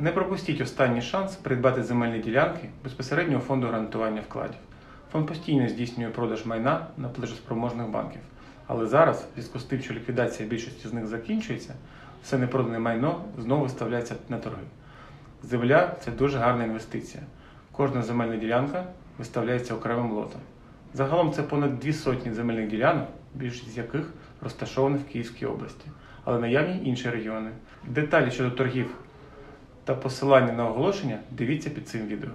Не пропустіть останній шанс придбати земельні ділянки безпосередньо у фонду гарантування вкладів. Фонд постійно здійснює продаж майна на платежоспроможних банків. Але зараз, в зв'язку з тим, що ліквідація більшості з них закінчується, все непродане майно знову виставляється на торги. Земля це дуже гарна інвестиція. Кожна земельна ділянка виставляється окремим лотом. Загалом це понад дві сотні земельних ділянок, більшість з яких розташовані в Київській області, але наявні інші регіони. Деталі щодо торгів та посилання на оголошення дивіться під цим відео.